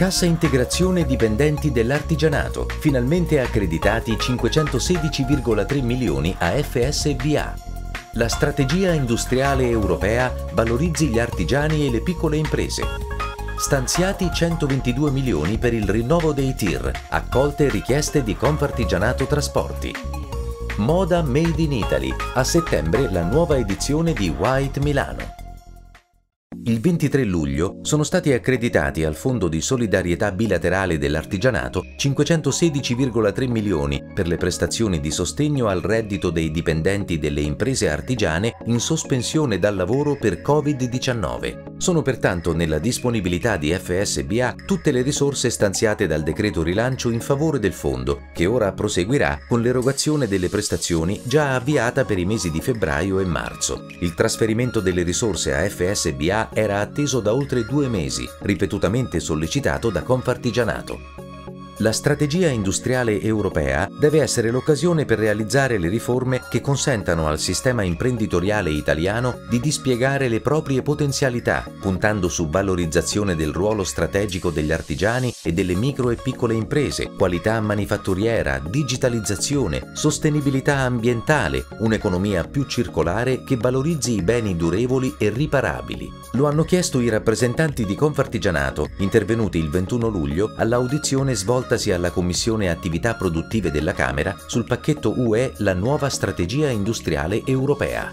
Cassa integrazione dipendenti dell'artigianato, finalmente accreditati 516,3 milioni a FSBA. La strategia industriale europea valorizzi gli artigiani e le piccole imprese. Stanziati 122 milioni per il rinnovo dei TIR, accolte richieste di Confartigianato Trasporti. Moda Made in Italy, a settembre la nuova edizione di White Milano. Il 23 luglio sono stati accreditati al Fondo di solidarietà bilaterale dell'artigianato 516,3 milioni per le prestazioni di sostegno al reddito dei dipendenti delle imprese artigiane in sospensione dal lavoro per Covid-19. Sono pertanto nella disponibilità di FSBA tutte le risorse stanziate dal decreto rilancio in favore del fondo, che ora proseguirà con l'erogazione delle prestazioni già avviata per i mesi di febbraio e marzo. Il trasferimento delle risorse a FSBA era atteso da oltre due mesi, ripetutamente sollecitato da Confartigianato. La strategia industriale europea deve essere l'occasione per realizzare le riforme che consentano al sistema imprenditoriale italiano di dispiegare le proprie potenzialità, puntando su valorizzazione del ruolo strategico degli artigiani e delle micro e piccole imprese, qualità manifatturiera, digitalizzazione, sostenibilità ambientale, un'economia più circolare che valorizzi i beni durevoli e riparabili. Lo hanno chiesto i rappresentanti di Confartigianato, intervenuti il 21 luglio all'audizione svolta svoltasi alla Commissione Attività Produttive della Camera sul pacchetto UE La nuova strategia industriale europea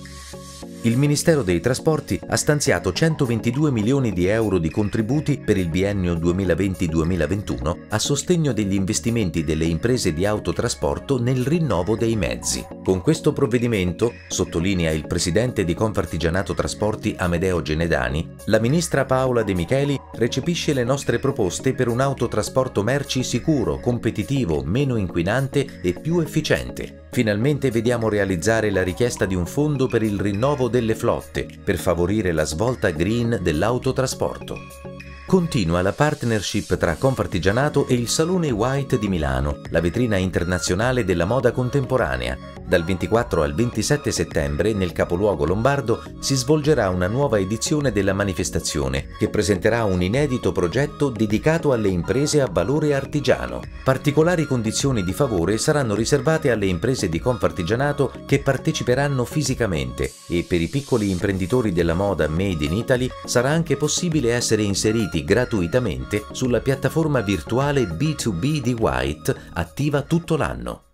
il Ministero dei Trasporti ha stanziato 122 milioni di euro di contributi per il biennio 2020-2021 a sostegno degli investimenti delle imprese di autotrasporto nel rinnovo dei mezzi. Con questo provvedimento, sottolinea il presidente di Confartigianato Trasporti Amedeo Genedani, la ministra Paola De Micheli recepisce le nostre proposte per un autotrasporto merci sicuro, competitivo, meno inquinante e più efficiente. Finalmente vediamo realizzare la richiesta di un fondo per il rinnovo delle flotte per favorire la svolta green dell'autotrasporto. Continua la partnership tra Confartigianato e il Salone White di Milano, la vetrina internazionale della moda contemporanea. Dal 24 al 27 settembre, nel capoluogo lombardo, si svolgerà una nuova edizione della manifestazione che presenterà un inedito progetto dedicato alle imprese a valore artigiano. Particolari condizioni di favore saranno riservate alle imprese di Confartigianato che parteciperanno fisicamente e per i piccoli imprenditori della moda Made in Italy sarà anche possibile essere inseriti iscritti gratuitamente sulla piattaforma virtuale B2B di White attiva tutto l'anno.